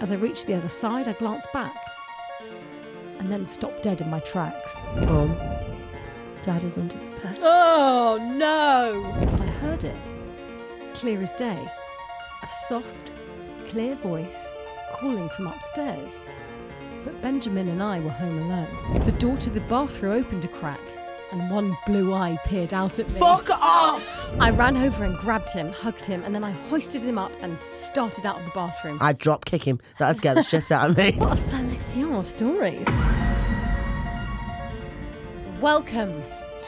As I reached the other side, I glanced back and then stopped dead in my tracks. Mum, Dad is under the bed. Oh no! But I heard it, clear as day. A soft, clear voice calling from upstairs. But Benjamin and I were home alone. The door to the bathroom opened a crack, and one blue eye peered out at me. Fuck off! I ran over and grabbed him, hugged him, and then I hoisted him up and started out of the bathroom. I'd drop kick him. That'd scare the shit out of me. What a selection of stories. Welcome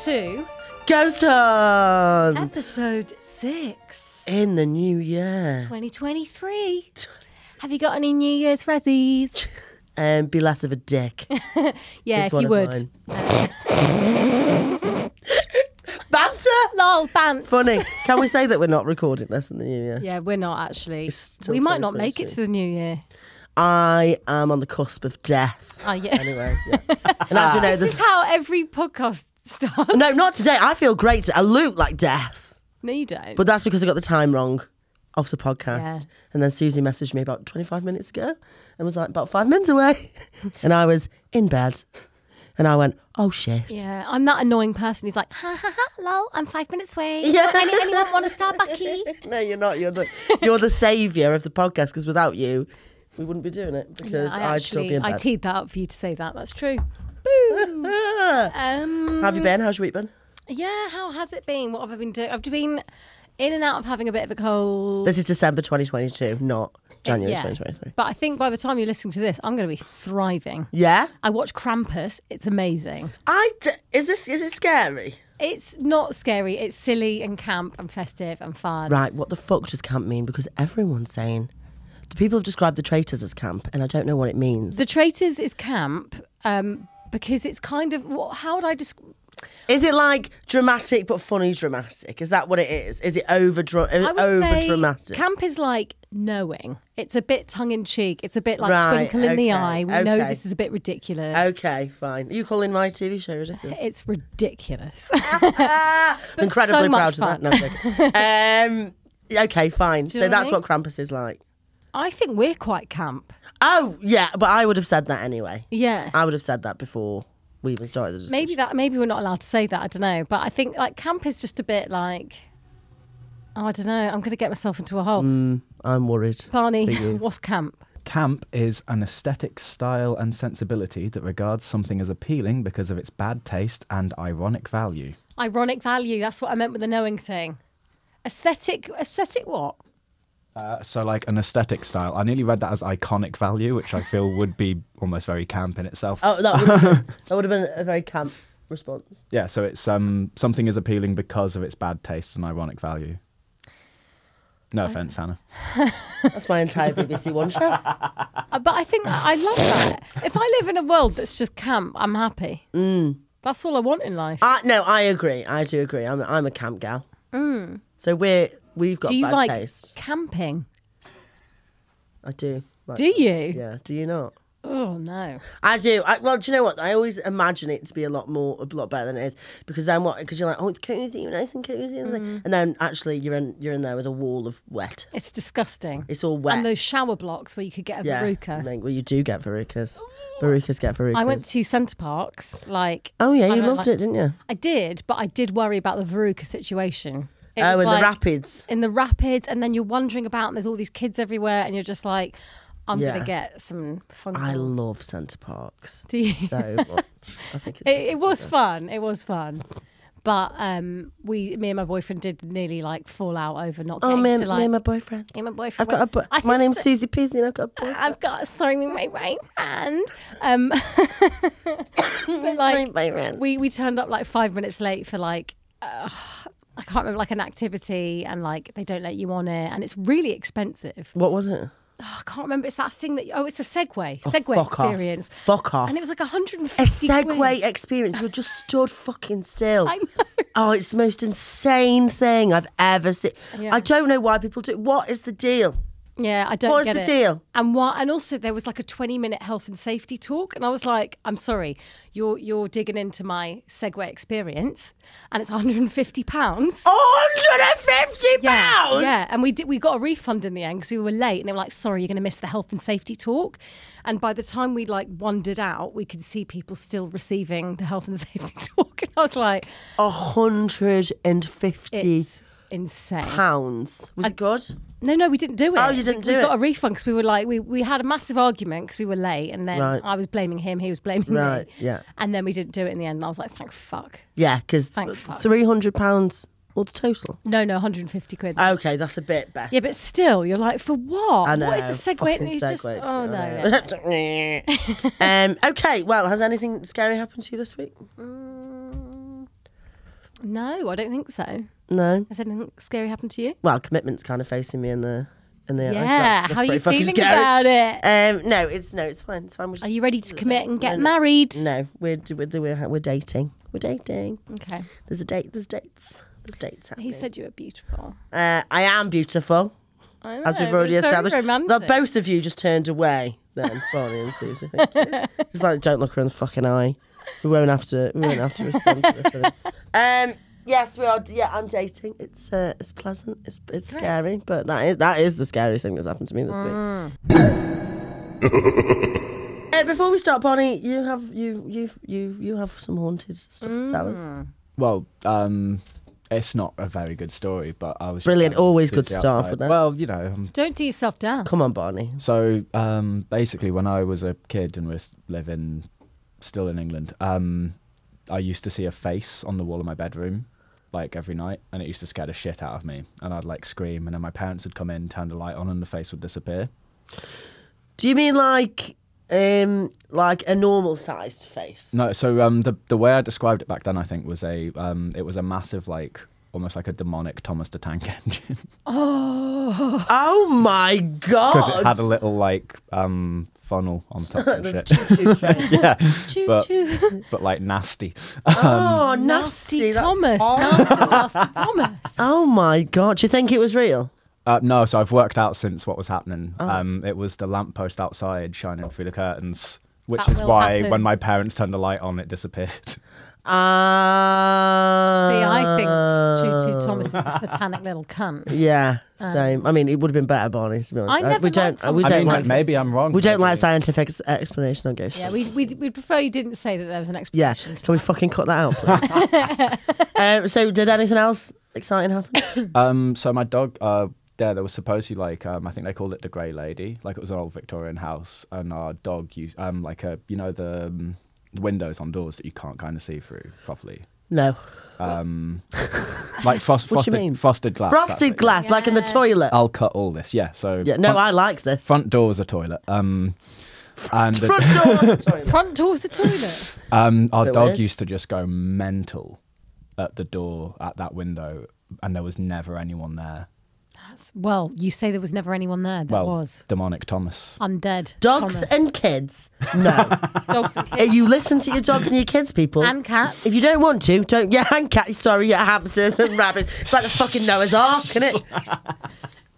to Ghost Huns! episode six, In the new year. 2023. Have you got any New Year's rezzies? Um, be less of a dick. Yeah, It's if you would. Oh, Banter! Lol. Funny. Can we say that we're not recording this in the new year? Yeah, we're not actually. We might not make it to the new year. I am on the cusp of death. Oh, yeah. Anyway, yeah. and as we know, This is how every podcast starts. no, not today. I feel great. I look like death, No, you don't. but that's because I got the time wrong off the podcast. Yeah. And then Suzie messaged me about 25 minutes ago and was like, about five minutes away, and I was in bed, and I went, oh shit. yeah, I'm that annoying person who's like, ha ha ha, lol, I'm five minutes away. Yeah. Any, anyone want a Starbucky? No, you're not. You're the you're the savior of the podcast because without you, we wouldn't be doing it because I I'd still actually, be in I teed that up for you to say that. That's true. Boo. How um, have you been? How's your week been? yeah, how has it been? What have I been doing? I've been in and out of having a bit of a cold. This is December 2022, not January Yeah. 2023. But I think by the time you're listening to this, I'm going to be thriving. Yeah. I watch Krampus. It's amazing. I d- is this is it scary? It's not scary. It's silly and camp and festive and fun. Right. What the fuck does camp mean? Because everyone's saying the people have described the traitors as camp, and I don't know what it means. The Traitors is camp um, because it's kind of what? How would I describe? Is it like dramatic but funny dramatic? Is that what it is? Is it over dra- over dramatic? camp is like knowing. It's a bit tongue in cheek. It's a bit like Right, twinkle in the eye. We know this is a bit ridiculous. Okay, fine. Are you calling my TV show ridiculous? It's ridiculous. Incredibly so proud fun. of that. No, um, okay, fine. So I that's mean? what Krampus is like. I think we're quite camp. Oh, yeah, but I would have said that anyway. Yeah. I would have said that before we even started the discussion. Maybe that. Maybe we're not allowed to say that. I don't know. But I think like camp is just a bit like. Oh, I don't know. I'm going to get myself into a hole. Mm, I'm worried. Barney, for you. what's camp? Camp is an aesthetic style and sensibility that regards something as appealing because of its bad taste and ironic value. Ironic value. That's what I meant with the knowing thing. Aesthetic. Aesthetic. What? Uh, so, like an aesthetic style. I nearly read that as iconic value, which I feel would be almost very camp in itself. Oh, that would, have been, that would have been a very camp response. Yeah, so it's um something is appealing because of its bad taste and ironic value. No offense, Hannah. That's my entire BBC One show. Uh, But I think I love that. If I live in a world that's just camp, I'm happy. Mm. That's all I want in life. I, no, I agree. I do agree. I'm, I'm a camp gal. So we're we've got. Do you bad like taste. camping? I do. Like, Do you? Yeah. Do you not? Oh no. I do. I, well, do you know what? I always imagine it to be a lot more, a lot better than it is, because then what? Because you're like, oh, it's cozy, you're nice and cozy, and, Mm. and then actually you're in, you're in there with a wall of wet. It's disgusting. It's all wet. And those shower blocks where you could get a yeah. veruca. Mate, well, you do get verrucas. Verrucas get verrucas. I went to Center Parcs. Like, Oh yeah, you loved like- it, didn't you? I did, but I did worry about the veruca situation. It oh, in like- the rapids. in the rapids, and then you're wandering about, and there's all these kids everywhere, and you're just like, I'm Yeah. gonna get some fun. I love Center Parcs Do you? so much. I think it's It, it was fun. It was fun. But um, we, me and my boyfriend, did nearly like fall out over not Oh, me, and- to me like. and my boyfriend. me and my boyfriend. I've got a bo- my name's Suzie Peasy and I've got a boyfriend. I've got sorry my right hand. Um, but like boyfriend. we we turned up like five minutes late for like uh, I can't remember like an activity and like they don't let you on it and it's really expensive. What was it? Oh, I can't remember. It's that thing that oh, it's a Segway oh, Segway fuck experience, Off. Fuck off. and it was like 150 a Segway quid. experience. You're just stood fucking still. I know. Oh, it's the most insane thing I've ever seen. Yeah. I don't know why people do. What is the deal? Yeah, I don't What was get the it. deal? And what? And also, there was like a twenty-minute health and safety talk, and I was like, "I'm sorry, you're you're digging into my Segway experience, and it's 150 pounds." 150 Yeah, pounds. yeah, and we did. We got a refund in the end because we were late, and they were like, "Sorry, you're going to miss the health and safety talk." And by the time we like wandered out, we could see people still receiving the health and safety talk, and I was like, 150 "It's insane." pounds. Was it good? No, no, we didn't do it. Oh, you didn't we, do we it. got a refund because we were like, we, we had a massive argument because we were late, and then Right. I was blaming him, he was blaming Right, me. yeah. And then we didn't do it in the end, and I was like, thank fuck. Yeah, because Thank fuck. 300 pounds. What's the total? No, no, 150 quid. Okay, that's a bit better. yeah, but still, you're like, for what? I know. What is the segue? fucking And you just, oh, I no. know. yeah. um, okay, well, has anything scary happened to you this week? No, I don't think so. No. Has anything scary happened to you? Well, commitment's kind of facing me in the in the eyes. yeah. That's- How are you pretty fucking feeling scary. about it? Um, no, it's no, it's fine. It's fine. We're just, Are you ready to commit and get no, married? No, we're we're we're, we're dating. We're dating. Okay. There's a date. There's dates. There's dates happening. He said you were beautiful. uh, I am beautiful, I know, as we've already it's very established. romantic. That both of you just turned away. Then, Barney and Suzie. Thank you. It's like don't look her in the fucking eye. We won't have to. We won't have to respond to this. Um. Yes, we are. Yeah, I'm dating. It's uh, it's pleasant. It's it's scary, but that is that is the scariest thing that's happened to me this week. Uh, before we start, Barney, you have you you you you have some haunted stuff to tell us. Well, um, it's not a very good story, but I was just Brilliant, always good to start off with that. Well, you know, um, Don't do yourself down. Come on, Barney. So um, basically, when I was a kid and was living still in England, um, I used to see a face on the wall of my bedroom like every night, and it used to scare the shit out of me. And I'd like scream, and then my parents would come in, turn the light on, and the face would disappear. Do you mean like um like a normal sized face? No, so um, the the way I described it back then, I think, was a um, it was a massive like almost like a demonic Thomas the Tank Engine Oh, Oh my god! because it had a little like um, funnel on top and The shit. choo-choo train. yeah, choo but choo. but like nasty. oh, Nasty nasty Thomas. Nasty, nasty Thomas. Oh my god! Do you think it was real? Uh, no, so I've worked out since what was happening. Oh. Um, it was the lamppost outside shining through the curtains, which That is why happen. when my parents turned the light on, it disappeared. Ah. See, I think Choo Choo Thomas is a satanic little cunt. Yeah, same. I mean, it would have been better, Barney. To be honest, I Uh, never we don't. liked uh, we I don't mean, like. maybe I'm wrong. we don't like maybe- scientific ex- explanation on ghosts. Yeah, we we we'd prefer you didn't say that there was an Yeah, explanation. to can we that. fucking cut that out? please? um, so, did anything else exciting happen? Um, so my dog, uh, yeah, there was supposedly like um, I think they called it the Grey Lady, like it was an old Victorian house, and our dog used um like a you know the um, windows on doors that you can't kind of see through properly. No. Um, like frost, What do you frosted, mean? frosted glass. that's Frosted it, yeah. glass, like in the Yeah. toilet. I'll cut all this. Yeah. So yeah, no, front, I like this. front door was a toilet. Um, and the- Front door of the toilet. Front door's the toilet. Um, our Bit dog weird. used to just go mental at the door at that window, and there was never anyone there. That's, well, you say there was never anyone there. There well, was. demonic Thomas. Undead. Dogs Thomas. and kids. No. dogs and kids. you listen to your dogs and your kids, people. and cats. if you don't want to, don't. Yeah, and cats. Sorry, yeah, hamsters and rabbits. It's like the fucking Noah's Ark, isn't it?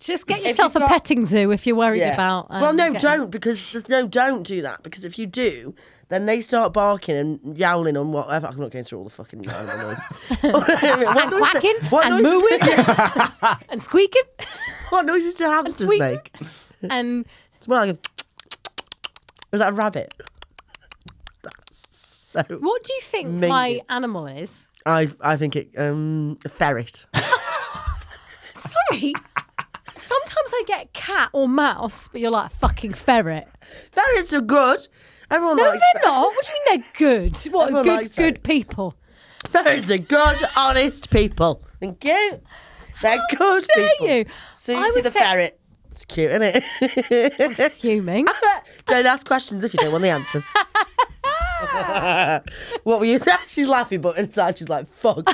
Just get yourself you've a got- petting zoo if you're worried about. um, well, no, getting- don't because no, don't do that because if you do, then they start barking and yowling and whatever. I'm not going through all the fucking animal noise. And quacking what and mooing and squeaking What noises do hamsters make? and It's more like a. Is that a rabbit? That's so. what do you think my animal is? I I think it um a ferret. Sorry. Sometimes I get cat or mouse, but you're like fucking ferret. Ferrets are good. Everyone No, likes they're not. What do you mean they're good? What Everyone good, good people? Ferrets are good, honest people. Thank you. They're good dare people. you? Susie the say- ferret. It's cute, isn't it? Fuming. don't ask questions if you don't want the answers. what were you? she's laughing, but inside she's like, "Fuck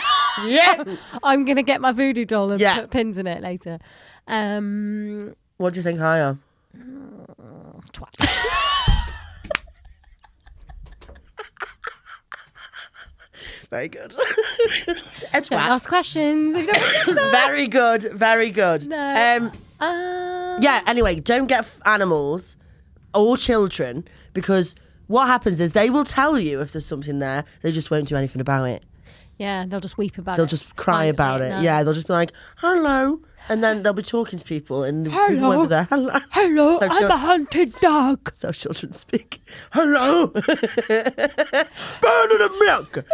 yeah." I'm gonna get my voodoo doll and Yeah. put pins in it later. Um, What do you think I am? twat. Very good. It's Don't whack. ask questions. If you don't want to Very good. Very good. No. Um, Um, Yeah, anyway, don't get f- animals or children because what happens is they will tell you if there's something there, they just won't do anything about it. Yeah, they'll just weep about They'll it. just cry silently about at it. night. Yeah, they'll just be like, hello. And then they'll be talking to people and the people Hello. over there, hello. Hello, So I'm chil- a hunted dog. So children speak. Hello. Burn the milk.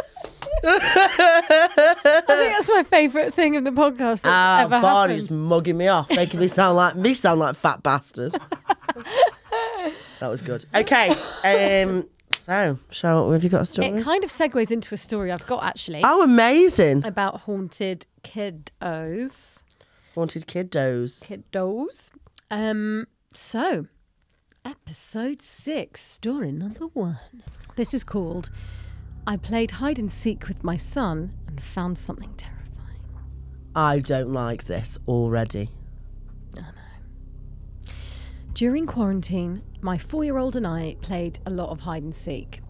I think that's my favourite thing of the podcast that's Ah, ever Barney's happened. mugging me off, making me sound like me sound like fat bastard. that was good. Okay. Um. So, shall have you got a story? It kind of segues into a story I've got actually oh, amazing! about haunted kiddos. Haunted kiddos. Kiddos. Um. So, episode six, story number one. This is called "I played hide and seek with my son and found something terrifying." I don't like this already. During quarantine, my four year old and I played a lot of hide and seek.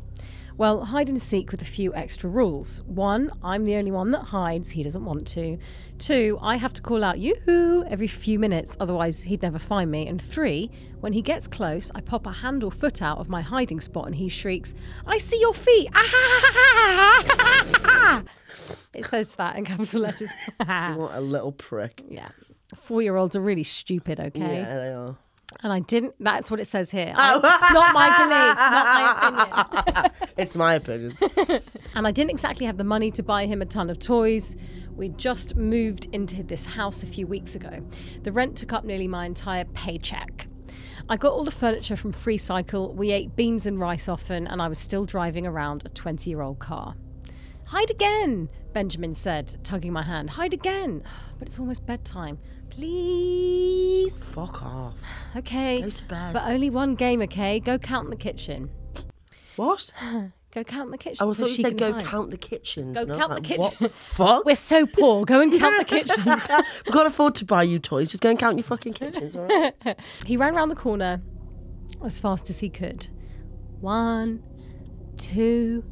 Well, hide and seek with a few extra rules. One, I'm the only one that hides, he doesn't want to. Two, I have to call out yoo-hoo every few minutes, otherwise he'd never find me. And three, when he gets close, I pop a hand or foot out of my hiding spot and he shrieks, I see your feet! Ah-ha-ha-ha-ha-ha-ha!" it says that in capital letters. What a little prick. yeah. Four year olds are really stupid, okay? Yeah, they are. And I didn't. That's what it says here. Oh. I, it's not my belief, not my opinion. It's my opinion. And I didn't exactly have the money to buy him a ton of toys. We just moved into this house a few weeks ago. The rent took up nearly my entire paycheck. I got all the furniture from Freecycle. We ate beans and rice often, and I was still driving around a 20 year old car. Hide again, Benjamin said, tugging my hand. Hide again. But it's almost bedtime. Please. Fuck off. Okay. Go to bed. But only one game, okay? Go count the kitchen. What? Go count the kitchen. Oh, I so thought you she said go hide. count the kitchens. Go and I was count the like, kitchen. What the fuck? We're so poor. Go and count the kitchens. we can't afford to buy you toys. Just go and count your fucking kitchens, all right? he ran around the corner as fast as he could. One, two.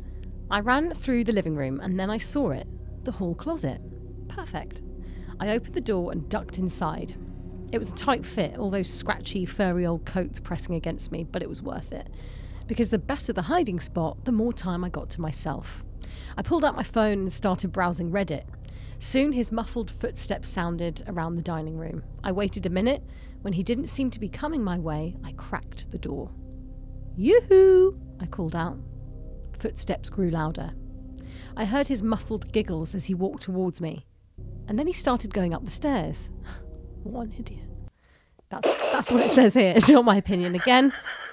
I ran through the living room and then I saw it the hall closet. Perfect. I opened the door and ducked inside. It was a tight fit, all those scratchy, furry old coats pressing against me, but it was worth it. Because the better the hiding spot, the more time I got to myself. I pulled out my phone and started browsing Reddit. Soon his muffled footsteps sounded around the dining room. I waited a minute. When he didn't seem to be coming my way, I cracked the door. Yoo-hoo! I called out. Footsteps grew louder. I heard his muffled giggles as he walked towards me. And then he started going up the stairs. What an idiot. That's, that's what it says here. It's not my opinion. Again,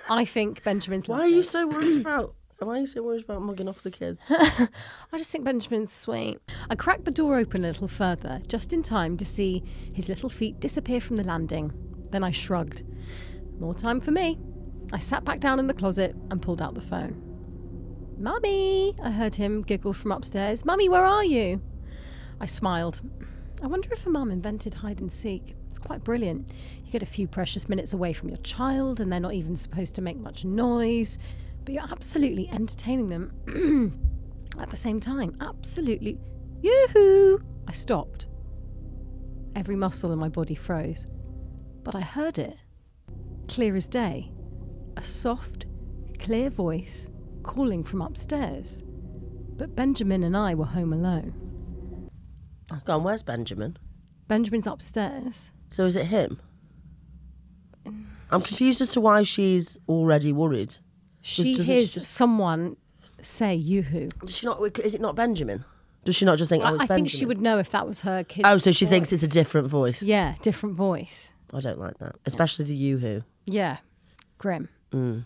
I think Benjamin's Why are you so worried about? Why are you so worried about mugging off the kids? I just think Benjamin's sweet. I cracked the door open a little further, just in time to see his little feet disappear from the landing. Then I shrugged. More time for me. I sat back down in the closet and pulled out the phone. Mummy! I heard him giggle from upstairs. Mummy, where are you? I smiled. I wonder if a mum invented hide and seek. It's quite brilliant. You get a few precious minutes away from your child, and they're not even supposed to make much noise, but you're absolutely entertaining them at the same time. Absolutely. Yoo-hoo! I stopped. Every muscle in my body froze. But I heard it. Clear as day. A soft, clear voice calling from upstairs. But Benjamin and I were home alone. Go on, where's Benjamin? Benjamin's upstairs. So is it him? I'm confused as to why she's already worried. She doesn't hears just- someone say yoo-hoo. Does she not? Is it not Benjamin? Does she not just think? I, oh, it's I think she Benjamin? would know if that was her kid. Oh, so she thinks it's a different voice. Yeah, different voice. I don't like that, especially the yoo-hoo. Yeah, grim. Mm.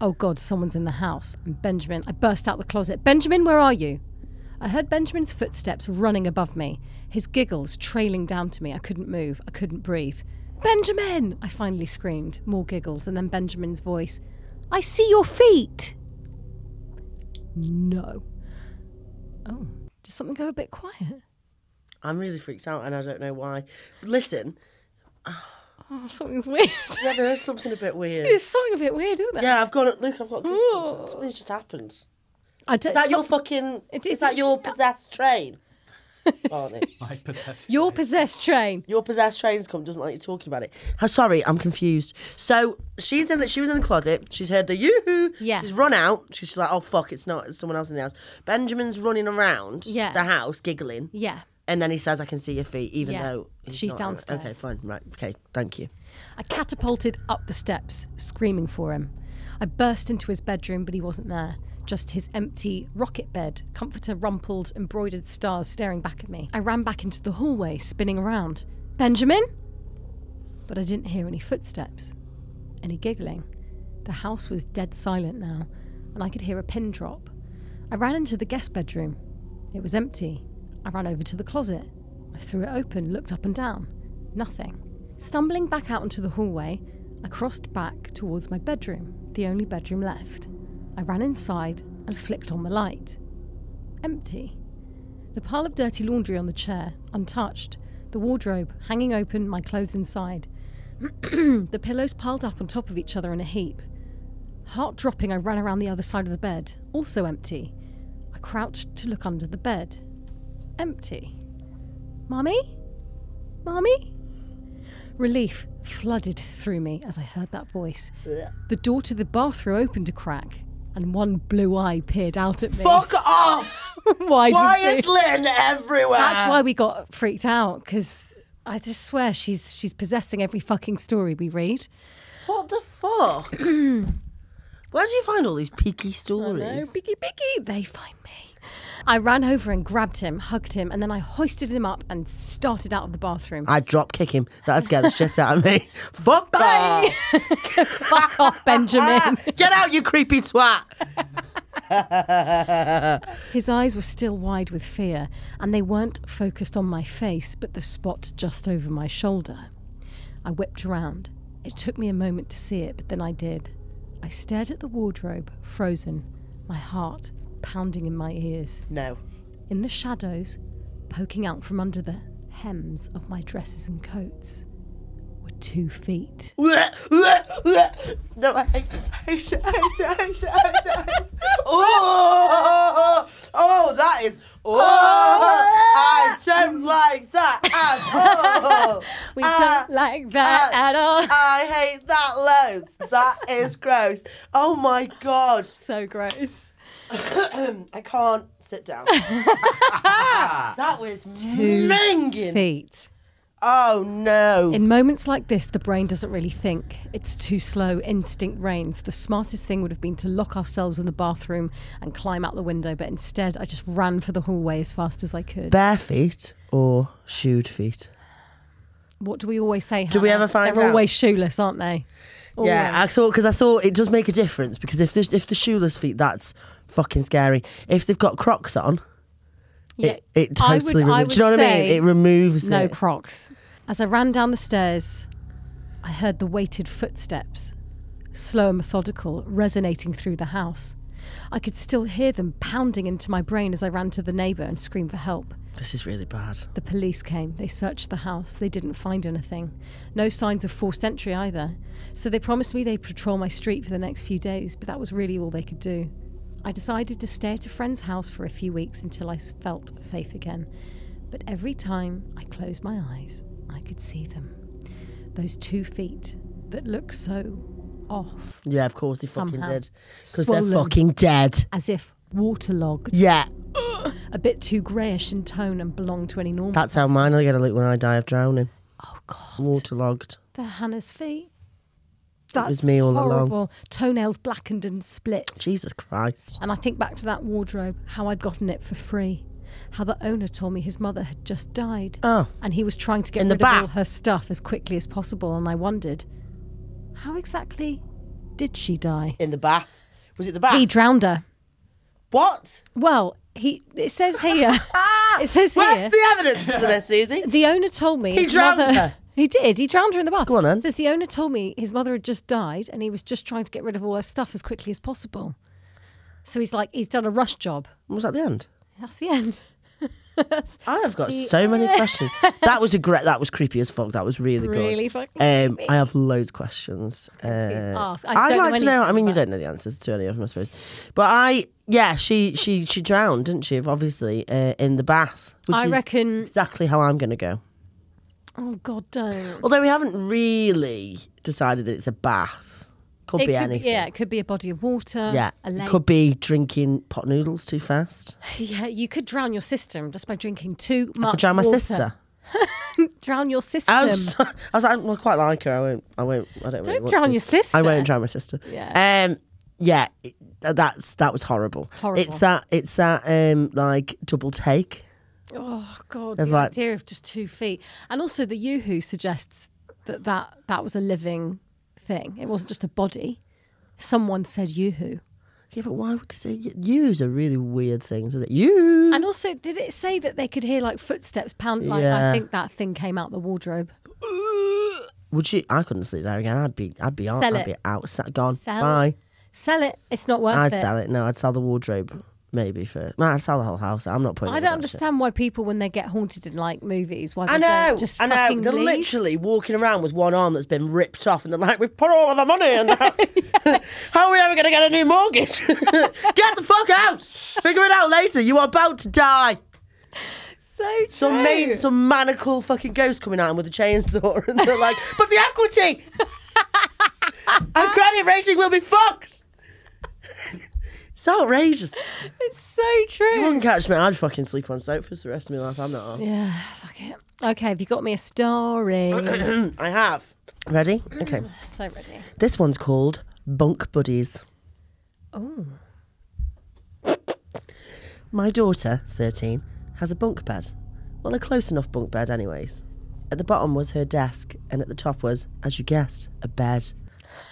Oh God, someone's in the house. And Benjamin, I burst out the closet. Benjamin, where are you? I heard Benjamin's footsteps running above me, his giggles trailing down to me. I couldn't move, I couldn't breathe. Benjamin! I finally screamed. More giggles, and then Benjamin's voice I see your feet! No. Oh, did something go a bit quiet? I'm really freaked out, and I don't know why. Listen, Oh, something's weird. yeah, there is something a bit weird. There's something a bit weird, isn't there? Yeah, I've got it. Look, I've got. Ooh. Something's just happened. I don't, Is that your fucking? It is is- that your possessed train? Barney. I possess Your possessed train. Your possessed trains come doesn't like you talking about it. Oh, sorry, I'm confused. So she's in the she was in the closet. She's heard the yoo-hoo. Yeah. She's run out. She's like, oh fuck, it's not. It's someone else in the house. Benjamin's running around Yeah. the house, giggling, Yeah. and then he says, "I can see your feet," even Yeah. though he's She's not- downstairs. Okay, fine, right, okay, thank you. I catapulted up the steps, screaming for him. I burst into his bedroom, but he wasn't there. Just his empty rocket bed, comforter rumpled, embroidered stars staring back at me. I ran back into the hallway, spinning around. Benjamin? But I didn't hear any footsteps, any giggling. The house was dead silent now, and I could hear a pin drop. I ran into the guest bedroom. It was empty. I ran over to the closet. I threw it open, looked up and down. Nothing. Stumbling back out into the hallway, I crossed back towards my bedroom, the only bedroom left. I ran inside and flicked on the light. Empty. The pile of dirty laundry on the chair, untouched. The wardrobe hanging open, my clothes inside. the pillows piled up on top of each other in a heap. Heart dropping, I ran around the other side of the bed, also empty. I crouched to look under the bed. Empty. Mummy? Mummy? Relief flooded through me as I heard that voice. The door to the bathroom opened a crack, and one blue eye peered out at me. Fuck off! Why with is Lynn everywhere? That's why we got freaked out because I just swear she's she's possessing every fucking story we read. What the fuck? Where do you find all these peaky stories? No, picky picky, they find me. I ran over and grabbed him, hugged him, and then I hoisted him up and started out of the bathroom. I'd drop kick him. That'd scare the shit out of me. Fuck off! Fuck off, Benjamin. Get out, you creepy twat! His eyes were still wide with fear, and they weren't focused on my face, but the spot just over my shoulder. I whipped around. It took me a moment to see it, but then I did. I stared at the wardrobe, frozen, my heart pounding in my ears. No. In the shadows, poking out from under the hems of my dresses and coats, were two feet. No, I hate it. I hate it. I hate it. I hate it. I hate it. I. Oh, oh, that is. Oh, I don't like that at all. We Ah, don't like that at all. I hate that loads. That is gross. Oh my god. So gross. I can't sit down. that was minging. Feet. Oh no. In moments like this, the brain doesn't really think. It's too slow, instinct reigns. The smartest thing would have been to lock ourselves in the bathroom and climb out the window, but instead I just ran for the hallway as fast as I could. Bare feet or shoed feet? what do we always say? Do we Hannah? ever find They're out? always shoeless, aren't they? Yeah, I thought because I thought it does make a difference because if there's if the shoeless feet, that's fucking scary. If they've got Crocs on, Yeah, it, it I totally would- I removes. Do you know what I mean? It removes no it. Crocs. As I ran down the stairs, I heard the weighted footsteps, slow and methodical, resonating through the house. I could still hear them pounding into my brain as I ran to the neighbour and screamed for help. This is really bad. The police came. They searched the house. They didn't find anything. No signs of forced entry either. So they promised me they'd patrol my street for the next few days, but that was really all they could do. I decided to stay at a friend's house for a few weeks until I felt safe again. But every time I closed my eyes, I could see them. Those two feet that look so off, Yeah, of course they fucking Somehow. did because they're fucking dead. as if waterlogged, Yeah, a bit too greyish in tone and belong to any normal. that's how mine are gonna look when I die of drowning, Oh, God. waterlogged. They're Hannah's feet. That's was me all along. horrible. Toenails blackened and split. Jesus Christ. And I think back to that wardrobe, how I'd gotten it for free. How the owner told me his mother had just died. Oh, And he was trying to get In the rid of all her stuff as quickly as possible. And I wondered, how exactly did she die? in the bath. Was it the bath? He drowned her. what? Well, he. It says here. it says Where's here. the evidence for this, Suzie? The owner told me He his drowned mother. her? He did. He drowned her in the bath. Go on then. Says the owner told me his mother had just died, and he was just trying to get rid of all her stuff as quickly as possible. So he's like, he's done a rush job. Was that the end? That's the end. I have got The- so many questions. That was a great. That was creepy as fuck. That was really good. really fucking. Um. I have loads of questions. Uh, ask. I I'd don't know like to know. I mean, you don't know the answers to any of them, I suppose. But I, yeah, she she she drowned, didn't she? Obviously, uh, in the bath. Which I is reckon. exactly how I'm going to go. Oh God, don't. Although we haven't really decided that it's a bath. Could It be could anything. yeah, it could be a body of water. Yeah, a lake. could be drinking pot noodles too fast. Yeah, you could drown your system just by drinking too much. I could drown my water. sister. Drown your system. I was, I was like, well, I quite like her. I won't. I won't. I don't. really Don't want drown your sister. I won't drown my sister. Yeah. Um. Yeah. That's that was horrible. Horrible. It's that. It's that. Um. Like double take. Oh God, There's the like- idea of just two feet, and also the YooHoo suggests that that that was a living thing. It wasn't just a body. Someone said YooHoo, Yeah, but why would they say use a really weird thing? Is it? You. and also did it say that they could hear like footsteps pound? Like Yeah. I think that thing came out the wardrobe. Would she? I couldn't sleep there again. I'd be. I'd be out Sell I'd be outside. Gone. Sell Bye. Sell it. It's not worth I'd it. sell it. No, I'd sell the wardrobe. Maybe for. No, I'd sell the whole house. I'm not putting. I don't with that shit. understand why people, when they get haunted in like movies, why they I know, just I know. They're leave. literally walking around with one arm that's been ripped off, and they're like, "We've put all of our money in that. How are we ever going to get a new mortgage? get the fuck out! Figure it out later. You are about to die." So true. Some main, some maniacal fucking ghost coming at him with a chainsaw, and they're like, "But the equity, our credit rating will be fucked." It's outrageous. It's so true. You wouldn't catch me. I'd fucking sleep on sofas the rest of my life. I'm not. on. Yeah, fuck it. Okay, have you got me a story? I have. Ready? Mm, okay. so ready. This one's called Bunk Buddies. Oh, My daughter, 13, has a bunk bed. Well, a close enough bunk bed, anyways. At the bottom was her desk, and at the top was, as you guessed, a bed.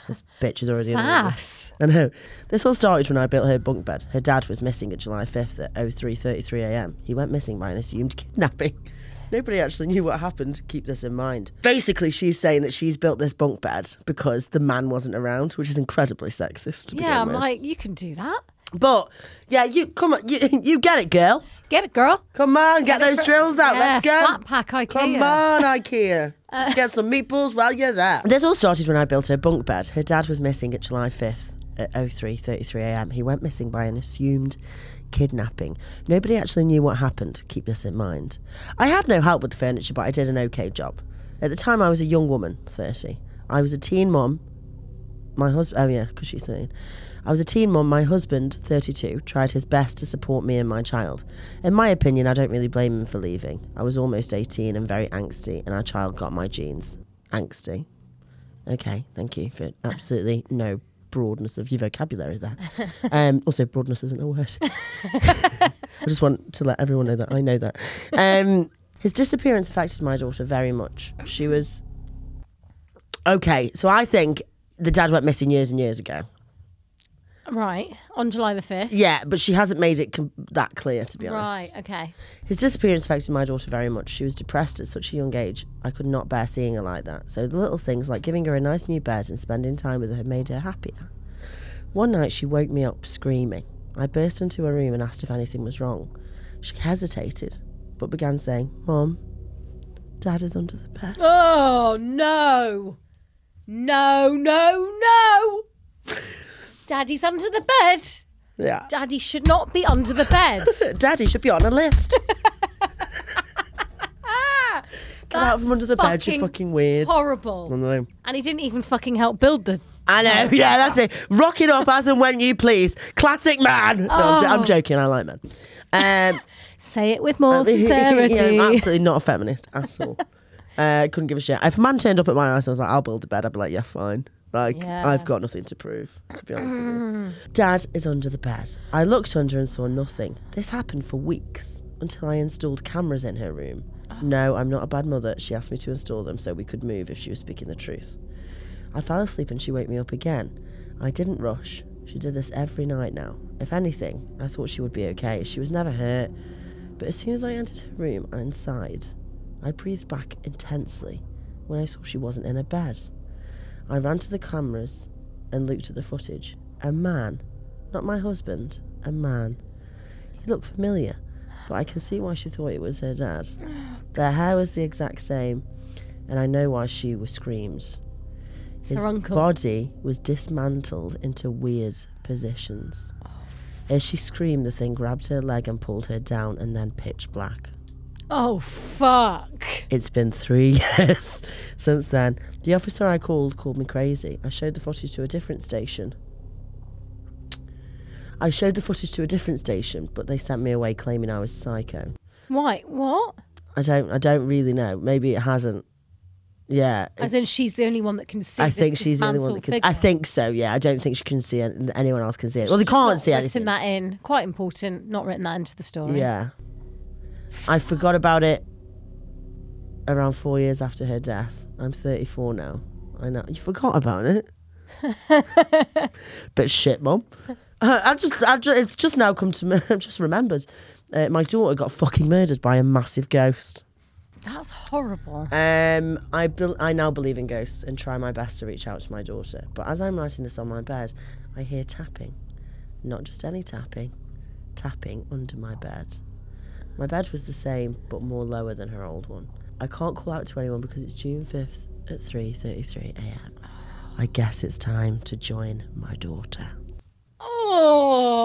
This bitch is already in the sass. I know. This all started when I built her bunk bed. Her dad was missing at July 5th at 03.33am. He went missing by an assumed kidnapping. Nobody actually knew what happened. Keep this in mind. Basically, she's saying that she's built this bunk bed because the man wasn't around, which is incredibly sexist. To Yeah, I'm with. like, you can do that. But yeah, you come on, you, you get it, girl. Get it, girl. Come on, get, Get those fr- drills out. Yeah, Let's go. flat pack IKEA. Come on, IKEA. Uh. Get some meatballs while you're there. This all started when I built her bunk bed. Her dad was missing at July 5th at 03.33am. He went missing by an assumed kidnapping. Nobody actually knew what happened. Keep this in mind. I had no help with the furniture, but I did an okay job. At the time, I was a young woman, 30. I was a teen mum. My husband, oh yeah, because she's 13. I was a teen mum. My husband, 32, tried his best to support me and my child. In my opinion, I don't really blame him for leaving. I was almost 18 and very angsty, and our child got my genes. Angsty. Okay, thank you for absolutely no broadness of your vocabulary there. Um, also, broadness isn't a word. I just want to let everyone know that I know that. Um, his disappearance affected my daughter very much. She was okay. So I think the dad went missing years and years ago. Right, on July the 5th. Yeah, but she hasn't made it com- that clear, to be honest. Right, okay. His disappearance affected my daughter very much. She was depressed at such a young age. I could not bear seeing her like that. So the little things like giving her a nice new bed and spending time with her made her happier. One night she woke me up screaming. I burst into her room and asked if anything was wrong. She hesitated, but began saying, Mum, Dad is under the bed. Oh, no. No, no, no. Daddy's under the bed. Yeah. Daddy should not be under the bed. Daddy should be on a list. Get out from under the bed, you fucking weird. I Horrible. know. And he didn't even fucking help build the. I know, yeah, that's it. Rock it up as and when you please. Classic man. No, I'm, jo- I'm Oh. joking, I like men. Um, Say it with more yeah, sincerity. I'm absolutely not a feminist at all. Uh, couldn't give a shit. If a man turned up at my house I was like, I'll build a bed, I'd be like, yeah, fine. Like, Yeah. I've got nothing to prove, to be honest with you. Dad is under the bed. I looked under and saw nothing. This happened for weeks until I installed cameras in her room. No, I'm not a bad mother. She asked me to install them so we could move if she was speaking the truth. I fell asleep and she woke me up again. I didn't rush. She did this every night now. If anything, I thought she would be okay. She was never hurt. But as soon as I entered her room and inside, I breathed back intensely when I saw she wasn't in her bed. I ran to the cameras and looked at the footage. A man, not my husband, a man. He looked familiar. but I can see why she thought it was her dad. Their hair was the exact same, and I know why she was screams. His body was dismantled into weird positions. As she screamed, the thing grabbed her leg and pulled her down, and then pitch black. Oh fuck! It's been three years since then. The officer I called called me crazy. I showed the footage to a different station. I showed the footage to a different station, but they sent me away claiming I was psycho. Why? What? I don't I don't really know. Maybe it hasn't. Yeah. As in, she's the only one that can see. I think she's the only one that can. dismantled I think so. Yeah, I don't think she can see and Anyone else can see it. Well, they can't Not see written that in. Quite important. Not written that into the story. Yeah. I forgot about it around four years after her death. I'm 34 now. I know. You forgot about it? Bit shit, mum. Uh, I just, I just, it's just now come to me. I've just remembered. Uh, my daughter got fucking murdered by a massive ghost. That's horrible. Um, I bel I now believe in ghosts and try my best to reach out to my daughter. But as I'm writing this on my bed, I hear tapping. Not just any tapping, tapping under my bed. My bed was the same, but more lower than her old one. I can't call out to anyone because it's June 5th at 3:33 a.m. I guess it's time to join my daughter. Oh,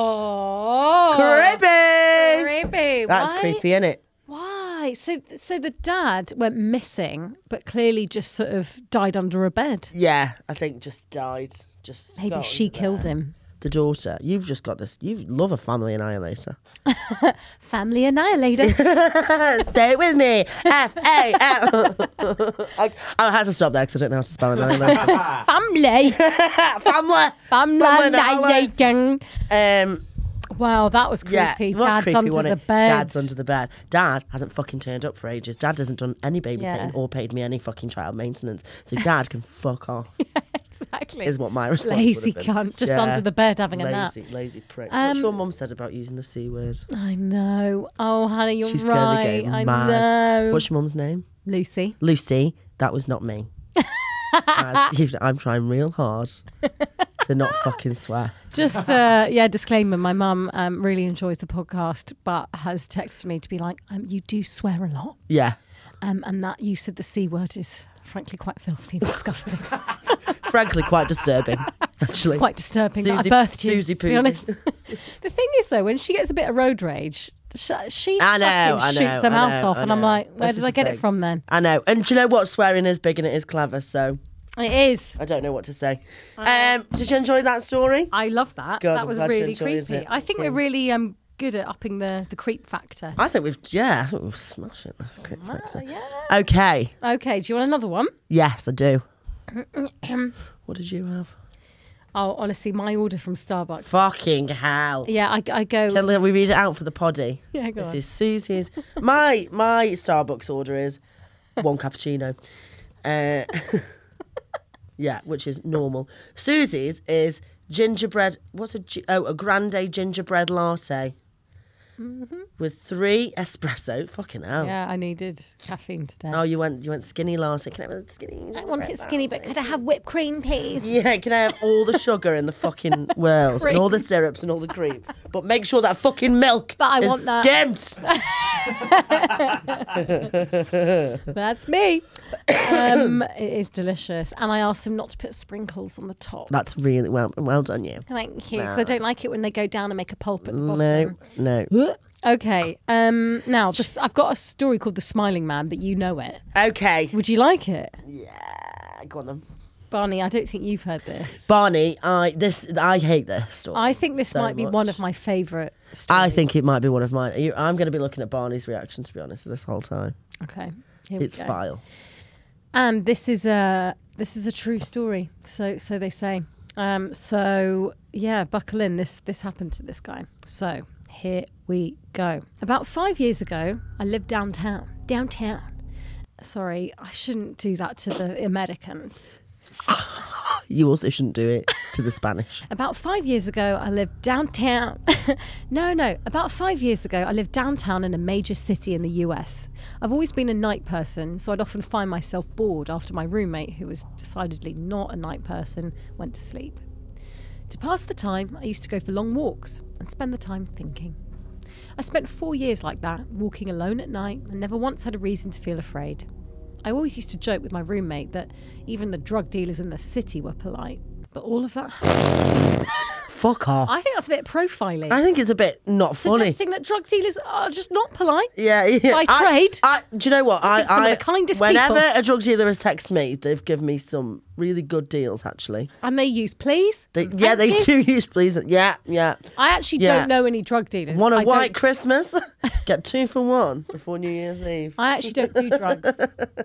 creepy. creepy. That's Why? creepy, isn't it? Why? So, so the dad went missing, but clearly just sort of died under a bed. Yeah, I think just died. Just Maybe she killed him. The daughter. You've just got this. You love a family annihilator. Family annihilator. Say it with me. F A L. I I had to stop there because I don't know how to spell annihilation. Family. family. Family annihilating. Um. Wow, that was creepy. Yeah, was Dad's creepy, under the bed. Dad's under the bed. Dad hasn't fucking turned up for ages. Dad hasn't done any babysitting Yeah. or paid me any fucking child maintenance. So Dad can fuck off. Exactly. Is what my response Lazy would have been. cunt, just Yeah. under the bed having a nap. Lazy, lazy prick. Um, What's your mum said about using the c word? I know. Oh, Hannah, you're She's right. gonna go I mad. know. What's your mum's name? Lucy. Lucy, that was not me. As I'm trying real hard to not fucking swear. Just uh, yeah, disclaimer. My mum um, really enjoys the podcast, but has texted me to be like, um, "You do swear a lot, Yeah. um, and that use of the c word is frankly quite filthy and disgusting. Frankly, quite disturbing. Actually, It's quite disturbing that Suzie- I birthed you. Suzie to be Poosie. honest, the thing is though, when she gets a bit of road rage, sh- she I know, fucking I know, shoots her I mouth know, off, I and I'm know. like, where This did I the get thing. it from then? I know. And do you know what? Swearing is big and it is clever. So It is. I don't know what to say. Um, did you enjoy that story? I love that. God, that I'm was glad you really enjoyed creepy. it. I think we're really um good at upping the the creep factor. I think we've yeah, I think we've smashed it. That's great. Ah, yeah. Okay. Okay, do you want another one? Yes, I do. what did you have? Oh, honestly, my order from Starbucks. Fucking hell. Yeah, I, I go. Can we read it out for the poddy? Yeah, go This on. is Suzie's. My my Starbucks order is one cappuccino. Uh, yeah, which is normal. Suzie's is gingerbread. What's a oh a grande gingerbread latte with three espresso. Fucking hell. Mm-hmm. Yeah, I needed caffeine today. Oh, you went you went skinny latte. Can I have a skinny? I want it skinny, but could I have whipped cream, please? Yeah, can I have all the sugar in the fucking world and all the syrups and all the cream, but make sure that fucking milk But I is want that. skimmed. That's me. Um, it is delicious, and I asked them not to put sprinkles on the top. That's really well well done, you. Thank you. 'cause I don't like it when they go down and make a pulp at the No, bottom. no. Okay. Um, now, this, I've got a story called The Smiling Man, but you know it. Okay. Would you like it? Yeah, go on then. Barney, I don't think you've heard this. Barney, I this I hate this story. I think this so might be one of my favourite stories. I think it might be one of mine. You, I'm going to be looking at Barney's reaction to be honest this whole time. Okay. Here we It's go. vile. And this is a this is a true story. So so they say. Um, so yeah, buckle in. This this happened to this guy. So here we go. About five years ago, I lived downtown. Downtown. Sorry, I shouldn't do that to the Americans. You also shouldn't do it to the Spanish. About five years ago, I lived downtown. no, no. About five years ago, I lived downtown in a major city in the US. I've always been a night person, so I'd often find myself bored after my roommate, who was decidedly not a night person, went to sleep. To pass the time, I used to go for long walks and spend the time thinking. I spent four years like that, walking alone at night, and never once had a reason to feel afraid. I always used to joke with my roommate that even the drug dealers in the city were polite. But all of that, Fuck off. I think that's a bit profiling. I think it's a bit not funny. Suggesting that drug dealers are just not polite. Yeah, yeah. By I- trade. I, do you know what? I, think some of I the kindest whenever people- a drug dealer has texted me, they've given me some really good deals. Actually, And they use please. they, yeah, they you. do use please. Yeah, yeah. I actually Yeah. don't know any drug dealers. Want a I white don't- Christmas? Get two for one before New Year's Eve. I actually don't do drugs.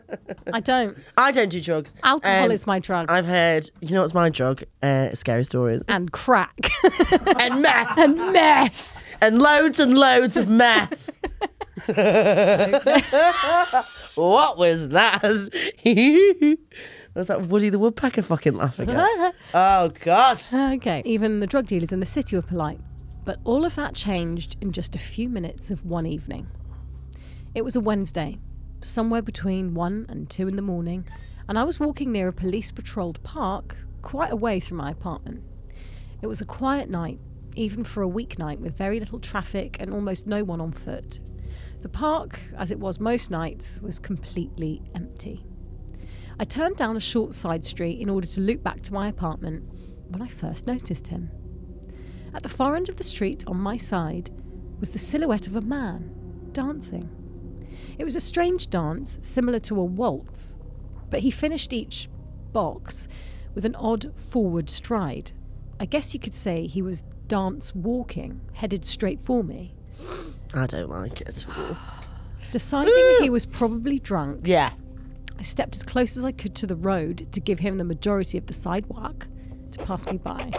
I don't. I don't do drugs. Alcohol Um, is my drug. I've heard. You know what's my drug? Uh, scary stories and crack. and meth and meth. and loads and loads of meth. what was that? was that Woody the Woodpecker fucking laughing at? oh God! Okay. Even the drug dealers in the city were polite. But all of that changed in just a few minutes of one evening. It was a Wednesday, somewhere between 1 and 2 in the morning, and I was walking near a police patrolled park quite a ways from my apartment. It was a quiet night, even for a weeknight with very little traffic and almost no one on foot. The park, as it was most nights, was completely empty. I turned down a short side street in order to loop back to my apartment when I first noticed him. At the far end of the street on my side was the silhouette of a man dancing. It was a strange dance, similar to a waltz, but he finished each box with an odd forward stride. I guess you could say he was dance walking, headed straight for me. I don't like it. Deciding he was probably drunk, Yeah. I stepped as close as I could to the road to give him the majority of the sidewalk to pass me by.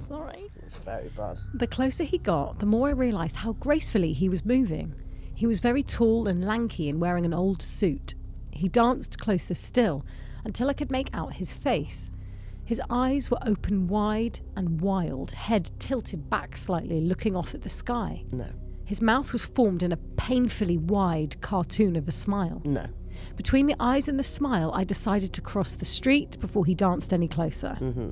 Sorry. It's very bad. The closer he got, the more I realised how gracefully he was moving. He was very tall and lanky and wearing an old suit. He danced closer still until I could make out his face. His eyes were open wide and wild, head tilted back slightly, looking off at the sky. No. His mouth was formed in a painfully wide cartoon of a smile. No. Between the eyes and the smile, I decided to cross the street before he danced any closer. Mm-hmm.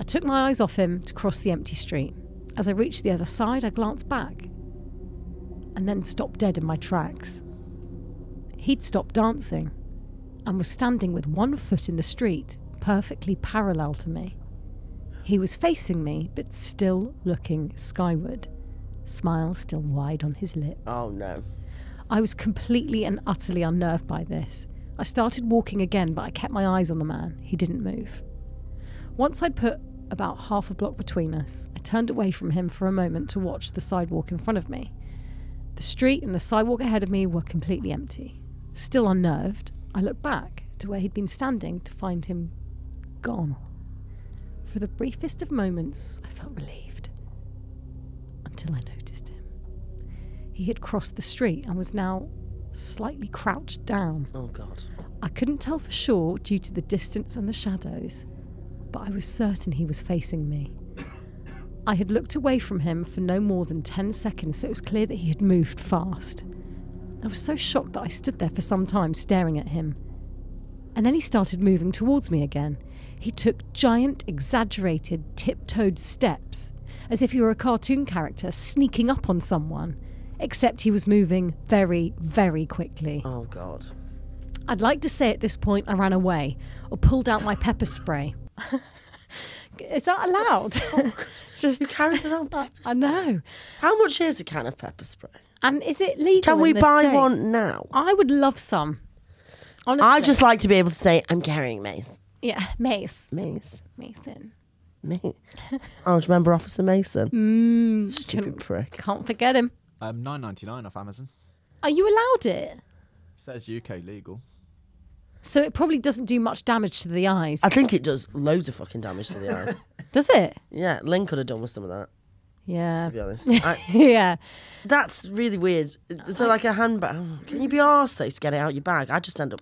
I took my eyes off him to cross the empty street. As I reached the other side, I glanced back and then stopped dead in my tracks. He'd stopped dancing and was standing with one foot in the street, perfectly parallel to me. He was facing me, but still looking skyward, smile still wide on his lips. Oh no. I was completely and utterly unnerved by this. I started walking again, but I kept my eyes on the man. He didn't move. Once I'd put about half a block between us, I turned away from him for a moment to watch the sidewalk in front of me. The street and the sidewalk ahead of me were completely empty. Still unnerved, I looked back to where he'd been standing to find him gone. For the briefest of moments, I felt relieved. Until I noticed him. He had crossed the street and was now slightly crouched down. Oh God. I couldn't tell for sure due to the distance and the shadows, but I was certain he was facing me. I had looked away from him for no more than 10 seconds, so it was clear that he had moved fast. I was so shocked that I stood there for some time staring at him. And then he started moving towards me again. He took giant, exaggerated, tiptoed steps, as if he were a cartoon character sneaking up on someone, except he was moving very, very quickly. Oh God. I'd like to say at this point I ran away or pulled out my pepper spray. Is that allowed? Oh, just You carried around pepper I know. How much is a can of pepper spray? And is it legal? Can we buy States? one now? I would love some. Honestly. I just like to be able to say I'm carrying mace. Yeah, Mace, Mace. Mason. Me. oh, do you remember Officer Mason? Mm, Stupid prick. can't forget him. Um, nine ninety nine off Amazon. Are you allowed it? Says UK legal. So it probably doesn't do much damage to the eyes, I think it does loads of fucking damage to the eye. does it? yeah, Lynn could have done with some of that, Yeah. to be honest. I, yeah. that's really weird. So there like a handbag? Can you be arsed though to get it out of your bag? I just end up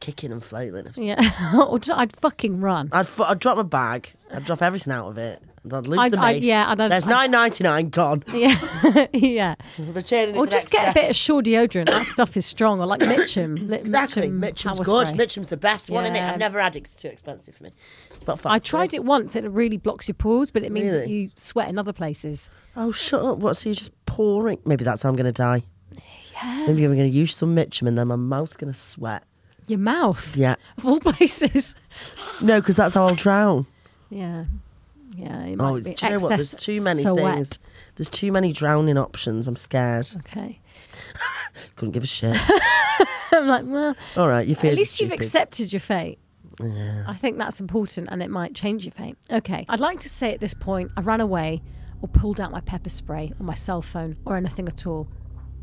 kicking and flailing. Yeah. or just, I'd fucking run. I'd, fu- I'd drop my bag. I'd drop everything out of it. and I'd lose I'd- the I'd- yeah, I'd- There's nine ninety nine gone. Yeah. yeah. Returning it Or the just next get a day. bit of Sure deodorant. That stuff is strong. Or like Mitchum. Li- Exactly. Mitchum's power good. spray. Mitchum's the best one in it. Yeah. I've never had it. It's too expensive for me. It's about five I tried it once. It really blocks your pores, but it means that Really? you sweat in other places. Oh, shut up. What? So you just pouring. Maybe that's how I'm going to die. Yeah. Maybe I'm going to use some Mitchum and then my mouth's going to sweat. Your mouth. Yeah. Of all places. No, because that's how I'll drown. Yeah. Yeah. It Oh, might be do you know what? There's too many so things. wet. There's too many drowning options. I'm scared. Okay. Couldn't give a shit. I'm like, well, All right, you feel at least you've accepted your fate. Yeah. I think that's important and it might change your fate. Okay. I'd like to say at this point, I ran away or pulled out my pepper spray or my cell phone or anything at all.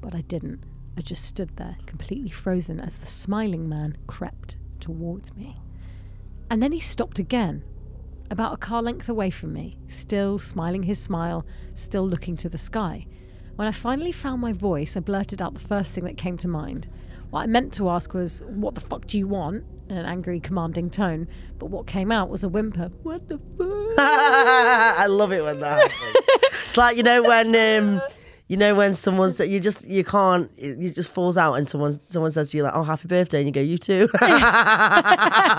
But I didn't. I just stood there, completely frozen, as the smiling man crept towards me. And then he stopped again, about a car length away from me, still smiling his smile, still looking to the sky. When I finally found my voice, I blurted out the first thing that came to mind. What I meant to ask was, What the fuck do you want? in an angry, commanding tone, but what came out was a whimper. What the fuck? I love it when that happens. it's like you know when um, you know when someone's you just you can't it it just falls out and someone someone says to you like oh happy birthday and you go you too. yeah.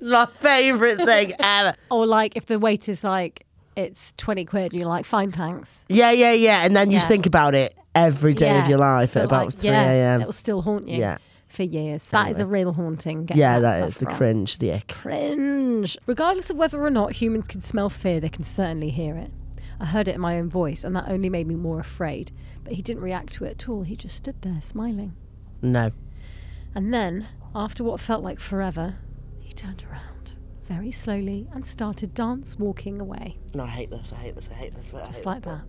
It's my favourite thing ever. Or like if the waiter's like, it's 20 quid, and you're like, fine, thanks. Yeah, yeah, yeah. And then you Yeah. think about it every day Yeah. of your life at But, about like, 3 yeah, a.m. It'll still haunt you Yeah. for years. That is a real haunting. Get Yeah, that that the wrong. cringe, the ick. Cringe. Regardless of whether or not humans can smell fear, they can certainly hear it. I heard it in my own voice, and that only made me more afraid. But he didn't react to it at all. He just stood there smiling. No. And then, after what felt like forever, he turned around very slowly and started dance walking away. No, I hate this. I hate this. I hate this. I hate Just this like bit. that.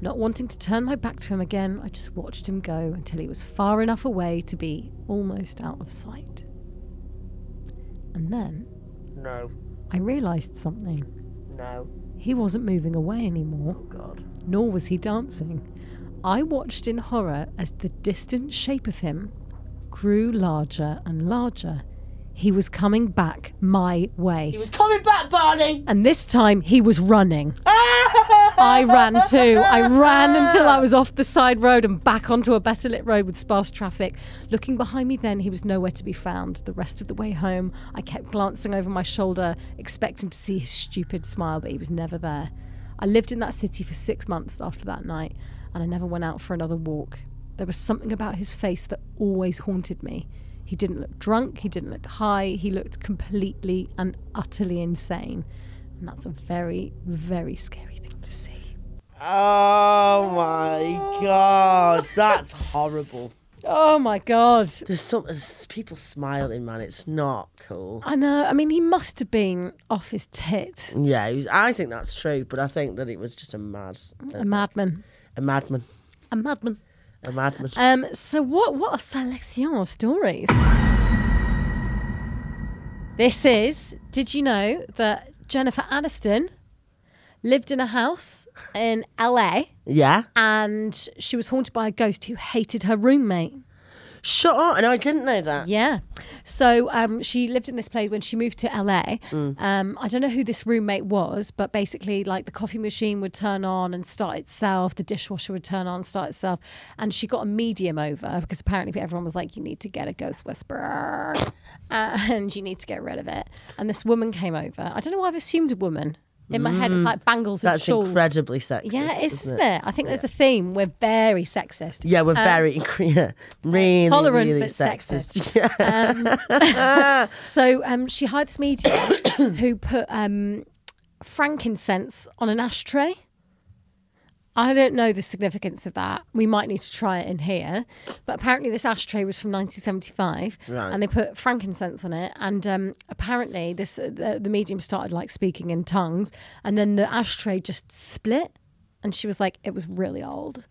Not wanting to turn my back to him again, I just watched him go until he was far enough away to be almost out of sight. And then No. I realised something. No. He wasn't moving away anymore, Oh God. nor was he dancing. I watched in horror as the distant shape of him grew larger and larger. He was coming back my way. He was coming back, Barney. And this time he was running. Ah! I ran too. I ran until I was off the side road and back onto a better lit road with sparse traffic. Looking behind me then, he was nowhere to be found. The rest of the way home, I kept glancing over my shoulder, expecting to see his stupid smile, but he was never there. I lived in that city for six months after that night, and I never went out for another walk. There was something about his face that always haunted me. He didn't look drunk, he didn't look high, he looked completely and utterly insane. And that's a very, very scary to see. Oh my God. That's horrible. Oh my god. There's some there's people smiling, man. It's not cool. I know. I mean, he must have been off his tit. Yeah, he was, I think that's true, but I think that it was just a mad, A madman. a madman, A madman. a madman. Um. So what? What a selection of stories. This is. Did you know that Jennifer Aniston lived in a house in LA Yeah. and she was haunted by a ghost who hated her roommate? Shut up! No, I didn't know that. Yeah. So um, she lived in this place when she moved to LA. Um, I don't know who this roommate was, but basically, like the coffee machine would turn on and start itself, the dishwasher would turn on and start itself. And she got a medium over because apparently everyone was like, you need to get a ghost whisperer and you need to get rid of it. And this woman came over. I don't know why I've assumed a woman. In my head, it's like bangles and That's shawls. incredibly sexist. Yeah, it is, isn't it? I think there's a theme. We're very sexist. Yeah, we're Um, very yeah, really, tolerant really but sexist. Um, so um, she hired this medium who put um, frankincense on an ashtray. I don't know the significance of that. We might need to try it in here. But apparently, this ashtray was from 1975, Right. and they put frankincense on it. And um, apparently, this uh, the, the medium started like speaking in tongues, and then the ashtray just split. And she was like, it was really old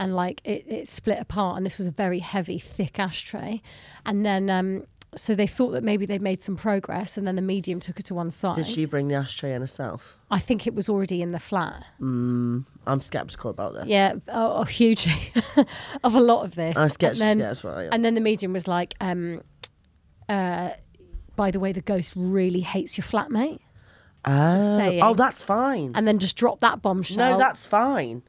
and like it, it split apart and this was a very heavy thick ashtray and then um so they thought that maybe they'd made some progress and then the medium took her to one side Did she bring the ashtray in herself? i think it was already in the flat Mm, I'm skeptical about that. yeah oh, oh, hugely of a lot of this I'm skeptical. and then, yeah, what I am. and then the medium was like um uh by the way the ghost really hates your flatmate oh, oh, that's fine. and then just drop that bombshell no, that's fine.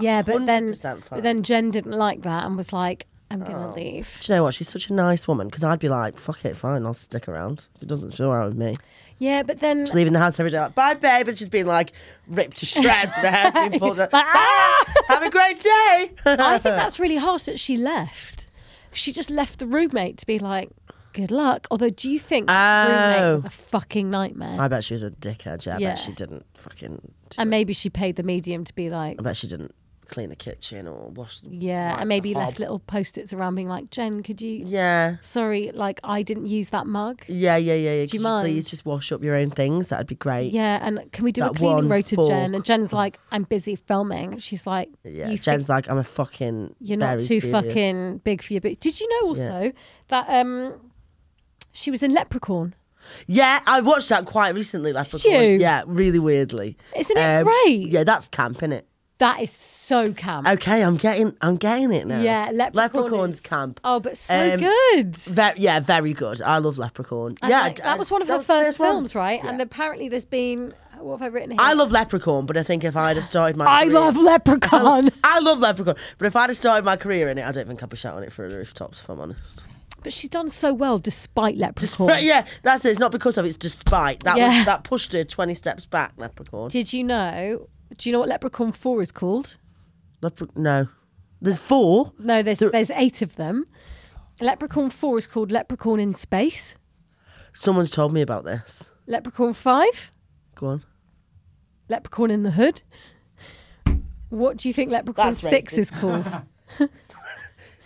yeah but then fine. but then jen didn't like that and was like I'm gonna leave. Do you know what? She's such a nice woman because I'd be like, fuck it, fine, I'll stick around. If it doesn't feel right with me. Yeah, but then She's leaving the house every day, like, bye, babe. And she's been like ripped to shreds. the hair's been pulled up. Like, ah! Have a great day. I think that's really harsh that she left. She just left the roommate to be like, good luck. Although, do you think that roommate Oh. was a fucking nightmare? I bet she was a dickhead. Yeah, I Yeah. bet she didn't fucking. and it. maybe she paid the medium to be like, I bet she didn't clean the kitchen or wash. The, yeah, and maybe left little post-its around being like, Jen, could you? Yeah. Sorry, like I didn't use that mug. Yeah, yeah, yeah, yeah. Could you mind? please just wash up your own things? That'd be great. Yeah, and can we do a That cleaning one rota, Jen? And Jen's like, I'm busy filming. She's like, Yeah, you Jen's like, I'm a fucking. you're not too serious. fucking big for your boots. Did you know also that um she was in Leprechaun? Yeah, I watched that quite recently. Leprechaun. you? Yeah, really weirdly. Isn't it Um, great? Yeah, that's camp, innit? That is so camp. Okay, I'm getting, I'm getting it now. Yeah, Leprechaun Leprechaun's is- camp. Oh, but so Um, good. Yeah, very good. I love Leprechaun. And, yeah, like, I- that was one of her first one. films, right? And apparently there's been what have I written here? I love Leprechaun, but I think if I'd have started my I career- love Leprechaun. I love Leprechaun, but if I'd have started my career in it, I don't think I'd be shouting it through the rooftops. If I'm honest. but she's done so well despite Leprechaun. But yeah, that's it. It's not because of it, it's despite that. Yeah. Was, that pushed her twenty steps back. Leprechaun. Did you know? Do you know what Leprechaun Four is called? Lepre- no, there's four. No, there's There- there's eight of them. Leprechaun Four is called Leprechaun in Space. Someone's told me about this. Leprechaun Five, Go on. Leprechaun in the Hood. What do you think Leprechaun That's Six racist. is called?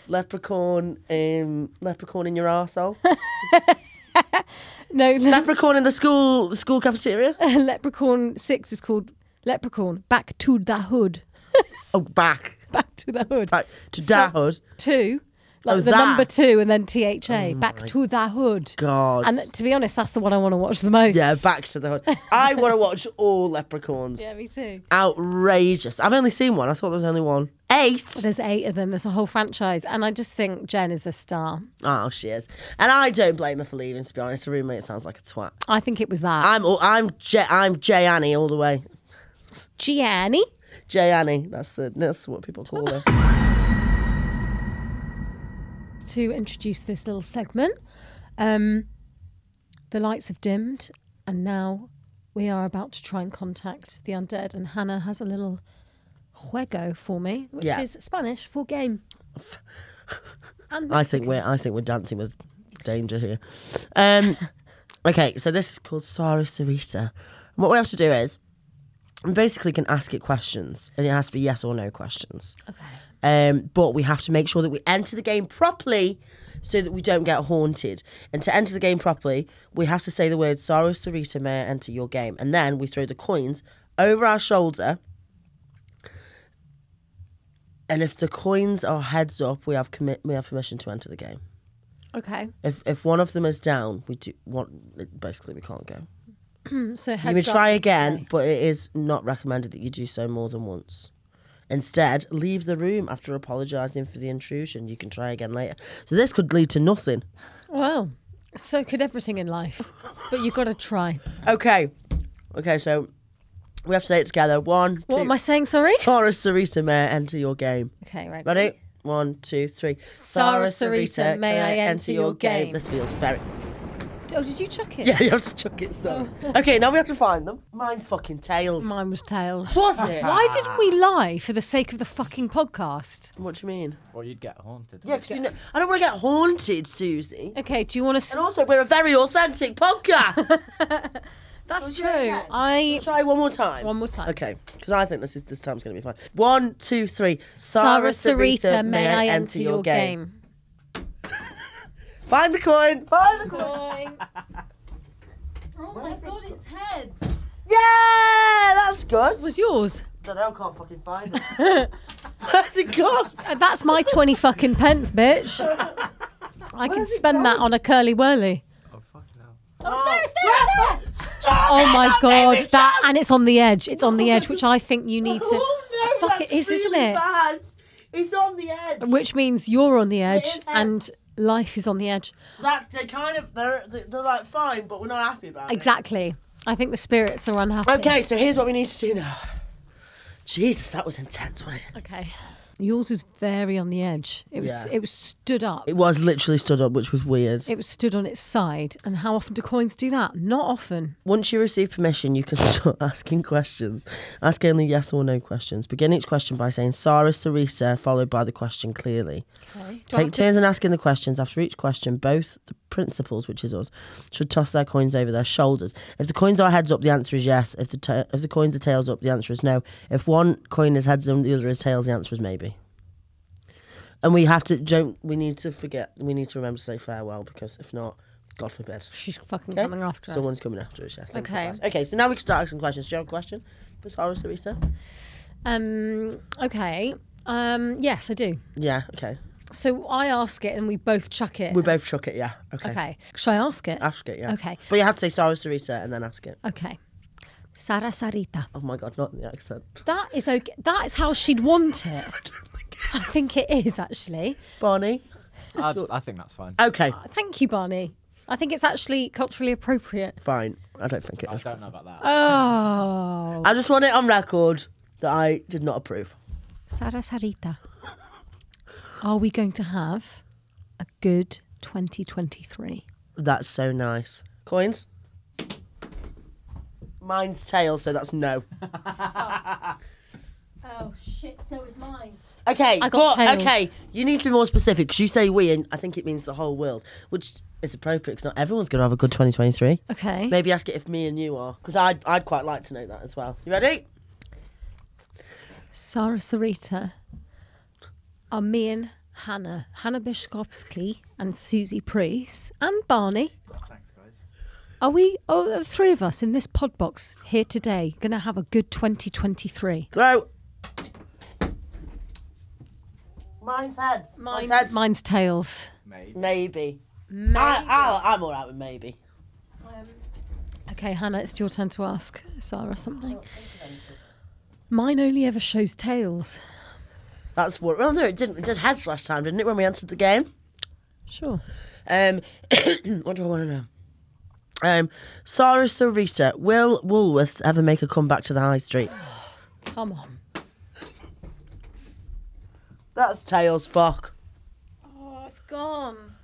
Leprechaun, um, leprechaun in your arsehole. no, le- leprechaun in the school, the school cafeteria. Leprechaun Six is called Leprechaun Back to the Hood. Oh, back, Back to the Hood. back to Dahud. Two, like Oh, the that. number two, and then THA. Oh back to the Hood. God. And to be honest, that's the one I want to watch the most. yeah, back to the hood. I want to watch all leprechauns. Yeah, me too. Outrageous. I've only seen one. I thought there was only one. Eight. There's eight of them. There's a whole franchise, and I just think Jen is a star. Oh, she is. And I don't blame her for leaving. To be honest, her roommate sounds like a twat. I think it was that. I'm I'm J I'm J Annie all the way. Gianni. J Annie. That's the that's what people call her. To introduce this little segment, um, the lights have dimmed, and now we are about to try and contact the undead. And Hannah has a little juego for me, which Yeah. is Spanish for game. And I think we're I think we're dancing with danger here. Um, okay, so this is called Sarah Sarita. And what we have to do is we basically can ask it questions, and it has to be yes or no questions. Okay. Um, but we have to make sure that we enter the game properly so that we don't get haunted. And to enter the game properly, we have to say the word Sorrow Sarita may I enter your game. And then we throw the coins over our shoulder. And if the coins are heads up, we have commit we have permission to enter the game. Okay. If if one of them is down, we do want basically we can't go. So You may try again, but it is not recommended that you do so more than once. Instead, leave the room after apologising for the intrusion. You can try again later. So this could lead to nothing. Well, so could everything in life, but you've got to try. Okay. Okay, so we have to say it together. One, What two. am I saying? Sorry. Sarah Sarita, may I enter your game? Okay, right. Ready? One, two, three. Sarah Sarita, may I enter your game? This feels very. Oh, did you chuck it? Yeah, you have to chuck it. So. Oh. Okay, now we have to find them. Mine's fucking tails. Mine was tails. Was it? Why did we lie for the sake of the fucking podcast? What do you mean? Or you'd get haunted. Yeah, 'cause you know, I don't want to get haunted, Suzie. Okay, do you want to? And also, we're a very authentic podcast. That's yeah, true. yeah. I Try one more time. one more time. Okay, because I think this is this time's going to be fine. One, two, three. Sarah Sarita, may I enter your game? Find the coin. Find the coin. Oh my god, it's heads. Yeah, that's good. It was yours. don't know. Can't fucking find it. Where's it gone? Uh, That's my twenty fucking pence, bitch. I can Where's it spend that gone? on a Curly Wurly. Oh, fucking hell. Oh, there, it's there, it's there. Stop Oh it, my I'm god, that sad. and it's on the edge. It's on the edge, which I think you need to. Oh no, Fuck, that's it is, isn't really it? Bad. It's on the edge. Which means you're on the edge is and life is on the edge. That's they kind of they're they're they're like fine, but we're not happy about it. Exactly. I think the spirits are unhappy. Okay, so here's what we need to do now. Jesus, that was intense, wasn't it? Okay. Yours is very on the edge. It was Yeah. it was stood up. It was literally stood up, which was weird. It was stood on its side. And how often do coins do that? Not often. Once you receive permission, you can start asking questions. Ask only yes or no questions. Begin each question by saying Sarah, Sarita, followed by the question clearly. Okay. Do I have Take to- turns in asking the questions. After each question, both the principals, which is us, should toss their coins over their shoulders. If the coins are heads up, the answer is yes. If the ta- if the coins are tails up, the answer is no. If one coin is heads and the other is tails, the answer is maybe. And we have to don't we need to forget we need to remember to say farewell because if not, God forbid. She's fucking Okay? coming after us. Someone's coming after us, yeah. Okay. Okay, so now we can start asking questions. Do you have a question for Sarah Sarita? Um. Okay. Um. Yes, I do. Yeah, okay. So I ask it, and we both chuck it. We both chuck it, yeah. Okay. Okay. Shall I ask it? Ask it, yeah. Okay. But you have to say Sarah Sarita and then ask it. Okay. Sara Sarita. Oh my god, not the accent. That is okay. That is how she'd want it. I think it is actually. Barney? I, I think that's fine. Okay, uh, Thank you, Barney. I think it's actually culturally appropriate. fine. I don't think it I is. don't know about that. Oh, I just want it on record that I did not approve. Sara Sarita. Are we going to have a good 2023? That's so nice. Coins? Mine's tails, so that's no. Oh shit! So is mine. Okay, I got but tails. okay, you need to be more specific because you say we, and I think it means the whole world, which is appropriate because not everyone's going to have a good 2023. Okay. Maybe ask it if me and you are, because I'd, I'd quite like to know that as well. You ready? Sarah Sarita. Are me and Hannah, Hannah Byczkowski, and Suzie Preece, and Barney. Thanks, guys. Are we, oh, the three of us in this pod box here today, going to have a good 2023? Go. Mine's heads. Mine, Mine's heads. mine's tails. Maybe. Maybe. Maybe. I, I, I'm all right with maybe. Okay, Hannah, it's your turn to ask Sarah something. Mine only ever shows tails. That's what. Well, no, it didn't. It did heads last time, didn't it? When we entered the game. Sure. Um, what do I want to know? Um, Sarah Sarita, will Woolworths ever make a comeback to the high street? Come on. That's tails. Fuck. Oh, it's gone.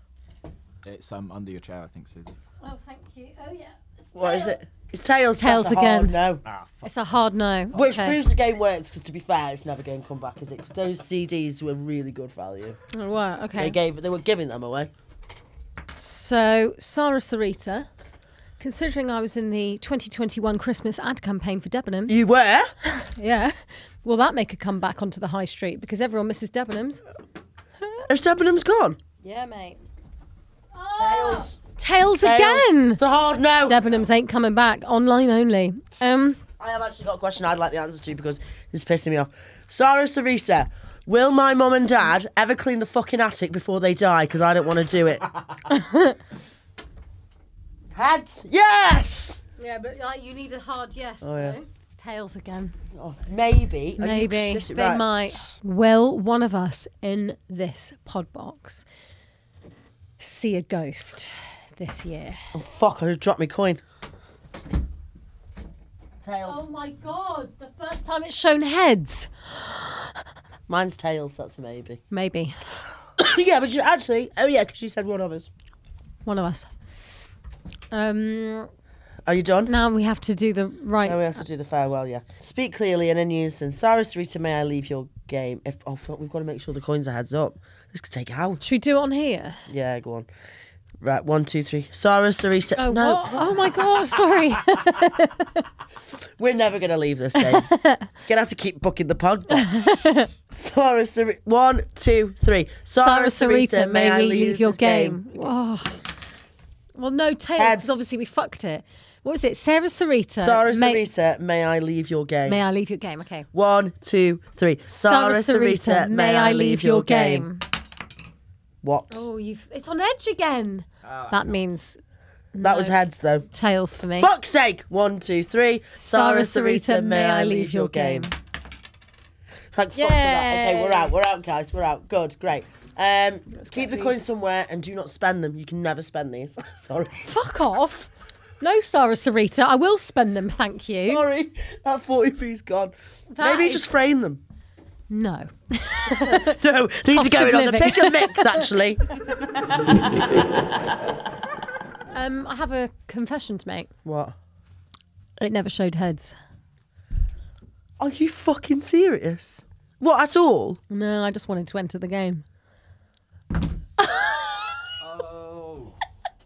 It's um under your chair, I think, Suzie. Oh, thank you. Oh, yeah. What is it? It's tails. Tails That's a hard again. No. Ah, fuck. It's a hard no. Which okay. proves the game works because, to be fair, it's never going to come back, is it? Because those CDs were really good value. Oh, wow, They okay. gave, they were giving them away. So, Sarah Sarita, considering I was in the 2021 Christmas ad campaign for Debenhams, You were. yeah, will that make a comeback onto the high street? Because everyone misses Debenhams. Has Debenhams gone? Yeah, mate. Tails. Tails Tails. again! It's a hard no. Debenhams ain't coming back. Online only. Um, I have actually got a question I'd like the answer to because it's pissing me off. Sarah Sarita, will my mum and dad ever clean the fucking attic before they die? Because I don't want to do it. Heads. Yes. yeah, but uh, you need a hard yes. Oh, yeah. though. Tails again. Oh, maybe. Maybe they right. might. Will one of us in this pod box see a ghost this year? Oh, fuck! I just dropped my coin. Tails. Oh my god! The first time it's shown heads. Mine's tails. That's a maybe. Maybe yeah, but you actually. Oh yeah, because you said one of us. one of us. Um. Are you done? Now we have to do the right. Now we have to do the farewell, yeah. Speak clearly and in unison. Sarah Sarita, may I leave your game? If oh fuck, we've got to make sure the coins are heads up. This could take hours. Should we do it on here? Yeah, go on. Right, one, two, three. Sarah Sarita. Oh, no, what? oh my god! Sorry. we're never gonna leave this game. Gonna have to keep booking the pod. Sarah Sarita. One, two, three. Sarah Sarita, may we leave your game? Oh. Well, no tails Heads. because obviously we fucked it. What was it? Sarah Sarita. Sarah may, Sarita, may I leave your game? May I leave your game? Okay. One, two, three. Sarah Sarita, may I leave your game? What? Oh, you've. It's on edge again. that means that was heads though. tails for me. Fuck's sake! One, two, three. Sarah Sarita, may I leave your game? Thank fuck for that. Okay, we're Yay. out. We're out, guys. We're out. Good, great. Um, keep get the these. coins somewhere and do not spend them. You can never spend these. Sorry. Fuck off. No, Sarah Sarita. I will spend them, thank you. Sorry. That 40p's gone. That Maybe is- just frame them. No. No, these Cost are going of on the living. pick and mix, actually. Um, I have a confession to make. what? It never showed heads. Are you fucking serious? What, at all? No, I just wanted to enter the game.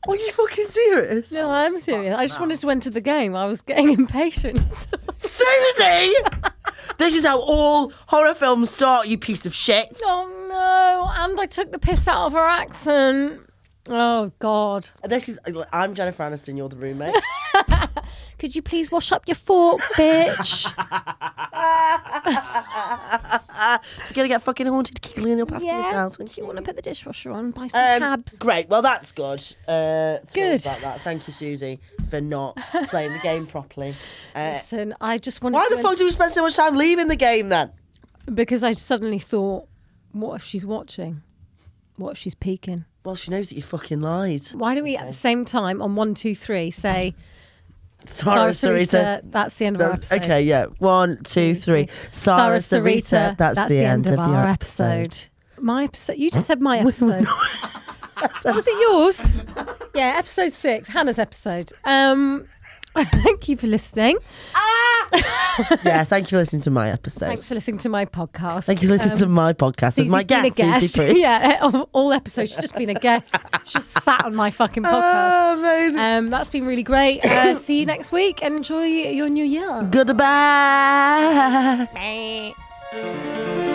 Are you fucking serious? No, I'm serious. I just wanted to enter the game. I was getting impatient. Suzie! this is how all horror films start, you piece of shit. oh no! And I took the piss out of her accent. Oh God! This is. I'm Jennifer Aniston, you're the roommate. Could you please wash up your fork, bitch? You're gonna get fucking haunted, cleaning up after yeah. yourself. Do you you. want to put the dishwasher on? Buy some Um, tabs. great. Well, that's good. Uh, Good. About that. Thank you, Suzie, for not playing the game properly. Uh, Listen, I just wanted why to the fuck do we spend so much time leaving the game then? because I suddenly thought, what if she's watching? What if she's peeking? Well, she knows that you fucking lied. Why don't we at the same time on one, two, three say Sarah, Sarah Sarita. Sarita, that's the end of our episode. okay, yeah. One, two, three. Sarah, Sarita. That's, the, end, of, our the episode. My episode. You just said my episode. Was it yours? Yeah, episode six, Hannah's episode. Um, thank you for listening. yeah, thank you for listening to my episode. Thanks for listening to my podcast. Thank you for listening Um, to my podcast with Suzie's my been a guest, Suzie yeah, of all episodes, she's just been a guest. She's just sat on my fucking podcast. Oh, amazing. Um, that's been really great. Uh, see you next week and enjoy your new year. Goodbye. Bye.